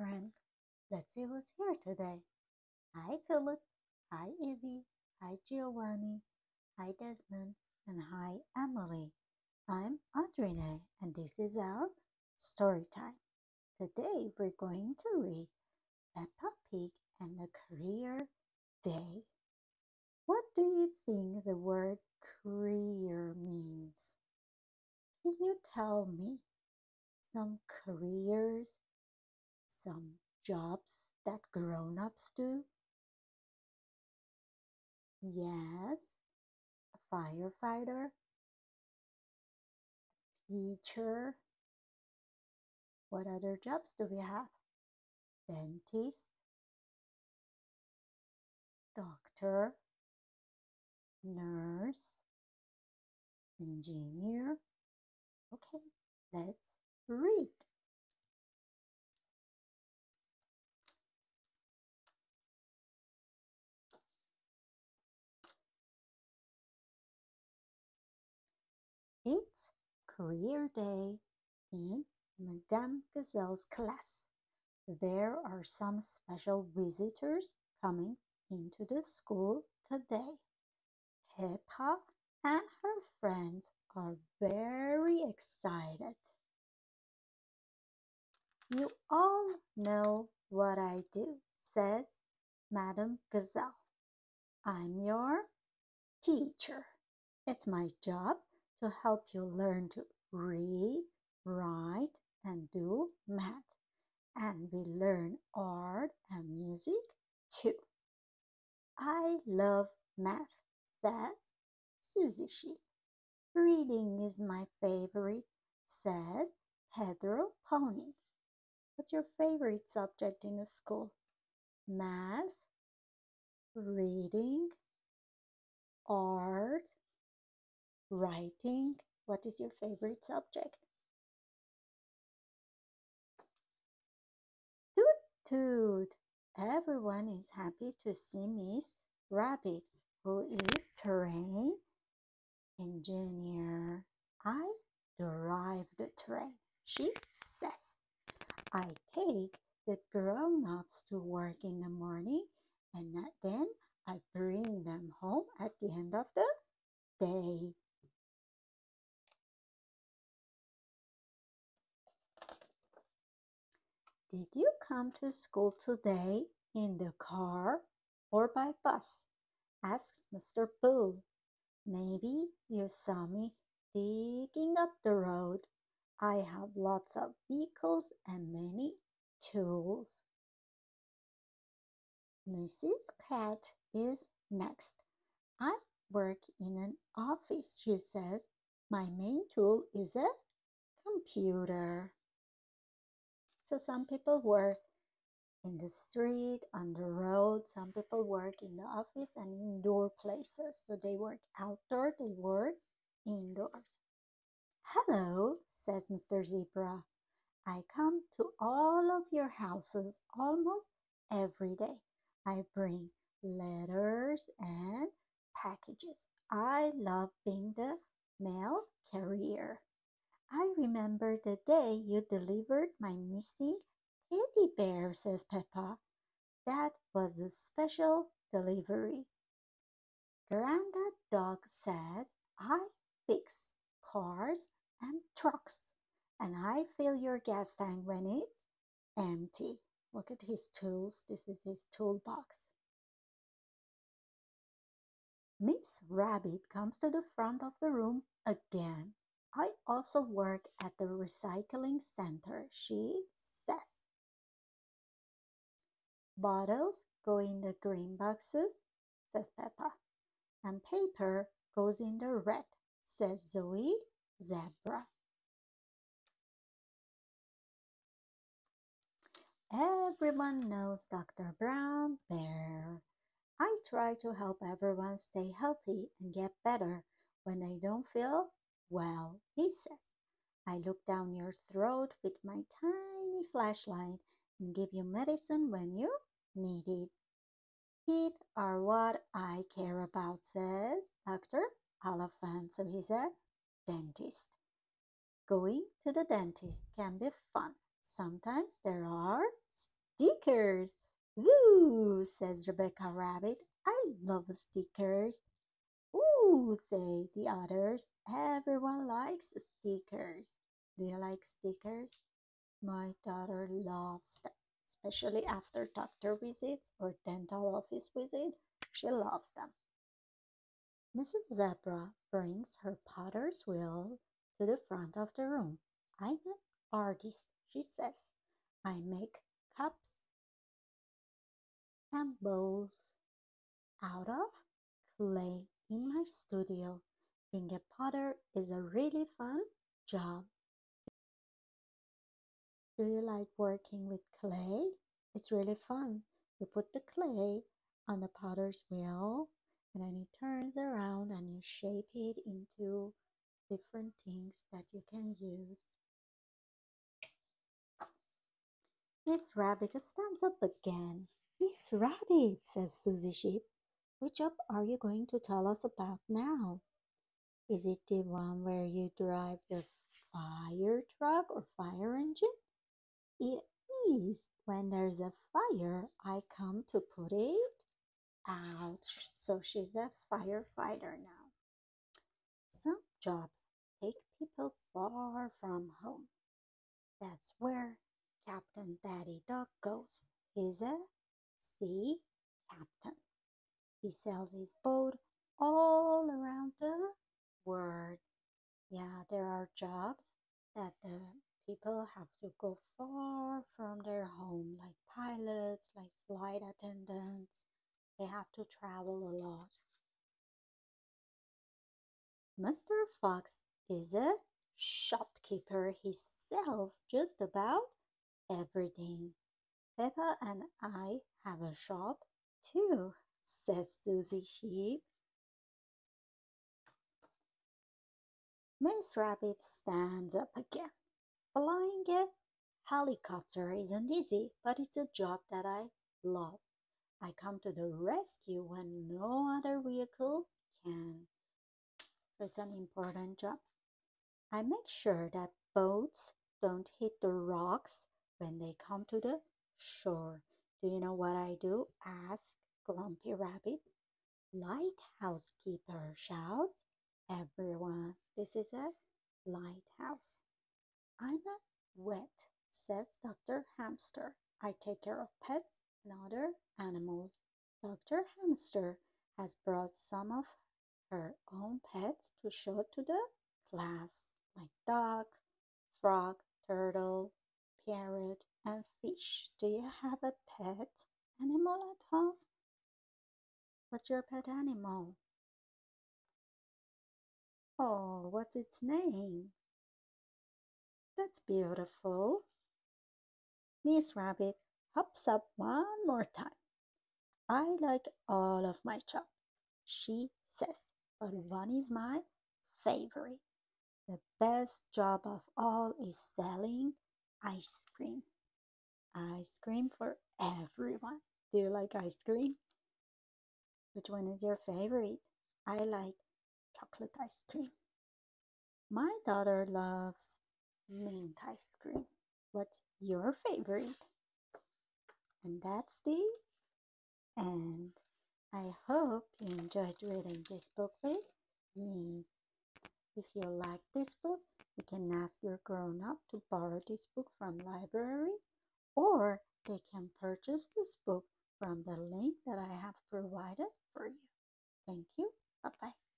friend. Let's see who's here today. Hi, Philip. Hi, Evie. Hi, Giovanni. Hi, Desmond. And hi, Emily. I'm Adrineh, and this is our story time. Today we're going to read Peppa Pig and the Career Day. What do you think the word career means? Can you tell me some careers, some jobs that grown ups do? Yes, a firefighter, teacher. What other jobs do we have? Dentist, doctor, nurse, engineer. Okay, let's read. It's career day in Madame Gazelle's class. There are some special visitors coming into the school today. Peppa and her friends are very excited. You all know what I do, says Madame Gazelle. I'm your teacher. It's my job to help you learn to read, write, and do math. And we learn art and music too. I love math, says Susie Sheep. Reading is my favorite, says Pedro Pony. What's your favorite subject in the school? Math, reading, art, writing. What is your favorite subject? Toot toot. Everyone is happy to see Miss Rabbit, who is terrain engineer. I drive the train, she says. I take the grown-ups to work in the morning and then I bring them home at the end of the day. Did you come to school today in the car or by bus? asks Mr. Bull. Maybe you saw me digging up the road. I have lots of vehicles and many tools. Mrs. Cat is next. I work in an office, she says. My main tool is a computer. So some people work in the street, on the road. Some people work in the office and indoor places. So they work outdoor, they work indoors. Hello, says Mr. Zebra. I come to all of your houses almost every day. I bring letters and packages. I love being the mail carrier. I remember the day you delivered my missing teddy bear, says Peppa. That was a special delivery. Grandad Dog says, I fix cars and trucks, and I fill your gas tank when it's empty. Look at his tools. This is his toolbox. Miss Rabbit comes to the front of the room again. I also work at the recycling center, she says. Bottles go in the green boxes, says Peppa. And paper goes in the red, says Zoe Zebra. Everyone knows Dr. Brown Bear. I try to help everyone stay healthy and get better when they don't feel well, he says. I look down your throat with my tiny flashlight and give you medicine when you need it. Teeth are what I care about, says Dr. Elephant. So he's a dentist. Going to the dentist can be fun, Sometimes there are stickers. Woo, says Rebecca Rabbit. I love stickers. Say the others. Everyone likes stickers. Do you like stickers? My daughter loves them, especially after doctor visits or dental office visit. She loves them. Mrs. Zebra brings her potter's wheel to the front of the room. I'm an artist, she says. I make cups and bowls out of clay in my studio. Being a potter is a really fun job. Do you like working with clay? It's really fun. You put the clay on the potter's wheel and then it turns around and you shape it into different things that you can use. Miss Rabbit stands up again. Miss Rabbit, says Susie Sheep, which job are you going to tell us about now? Is it the one where you drive the fire truck or fire engine? It is. When there's a fire, I come to put it out. So she's a firefighter now. Some jobs take people far from home. That's where Captain Daddy Dog goes. He's a sea. He sails his boat all around the world. Yeah, there are jobs that the people have to go far from their home, like pilots, like flight attendants. They have to travel a lot. Mr. Fox is a shopkeeper. He sells just about everything. Peppa and I have a shop too, says Susie Sheep. Miss Rabbit stands up again. Flying a helicopter isn't easy, but it's a job that I love. I come to the rescue when no other vehicle can. So it's an important job. I make sure that boats don't hit the rocks when they come to the shore. Do you know what I do? Ask Grumpy Rabbit. Lighthouse keeper shouts. Everyone, this is a lighthouse. I'm a vet, says Dr. Hamster. I take care of pets and other animals. Dr. Hamster has brought some of her own pets to show to the class, like duck, frog, turtle, parrot, and fish. Do you have a pet animal at home? What's your pet animal? Oh, what's its name? That's beautiful. Miss Rabbit hops up one more time. I like all of my job, she says, but one is my favorite. The best job of all is selling ice cream. Ice cream for everyone. Do you like ice cream? Which one is your favorite? I like chocolate ice cream. My daughter loves mint ice cream. What's your favorite? And that's the end. I hope you enjoyed reading this book with me. If you like this book, you can ask your grown up to borrow this book from library or they can purchase this book from the link that I have provided for you. Thank you. Bye bye.